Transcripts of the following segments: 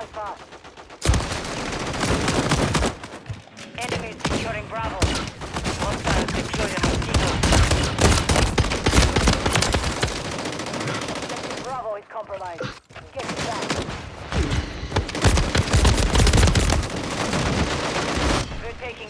Alpha. Enemies securing Bravo. Hostiles deployed Mosquito. Bravo is compromised.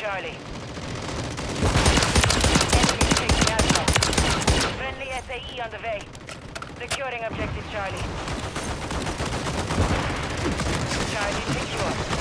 Charlie. Friendly SAE on the way. Securing objective Charlie. I need to take you up.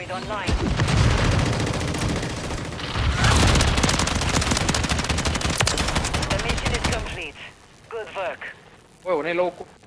Hostile online. The mission is complete. Good work. Ni loco.